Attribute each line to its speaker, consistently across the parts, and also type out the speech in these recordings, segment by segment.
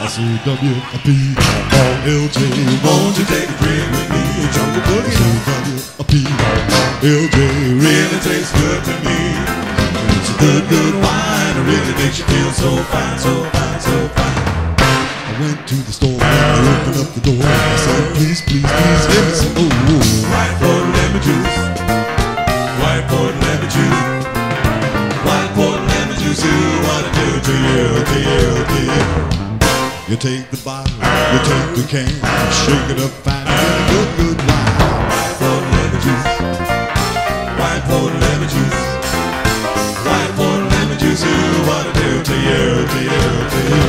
Speaker 1: I say W P R L J. Won't you take a drink with me?
Speaker 2: Jungle
Speaker 1: Boogie. I say W P R L J. Really tastes good to me. It's a good, good wine. It really makes you feel so fine, so fine, so fine. I went to the store and I opened up the door. I said, please, please, please, give me some. Oh, oh. White port You take the bottle, you take the can, shake it up fine, get a good, good wine. White port lemon juice.
Speaker 3: White port lemon juice.
Speaker 1: White port lemon juice. Who wanna do to you, to you, to you?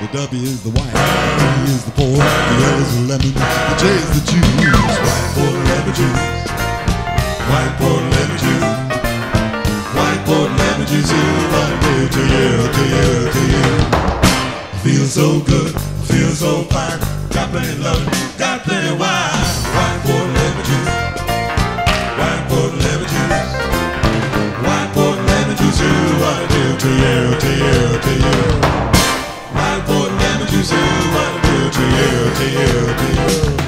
Speaker 1: The W is the white, the E is the port, the L is the lemon, the J is the juice. White port lemon juice. White port lemon juice. so good, feel so fine.
Speaker 3: Got plenty love, got plenty wine. Wine for the lemon juice.
Speaker 1: Wine
Speaker 3: for the lemon juice. Wine for the lemon juice. You wanna
Speaker 1: do to you, to you, to you.
Speaker 3: Wine for the lemon juice.
Speaker 1: You wanna do to you, to you, to you.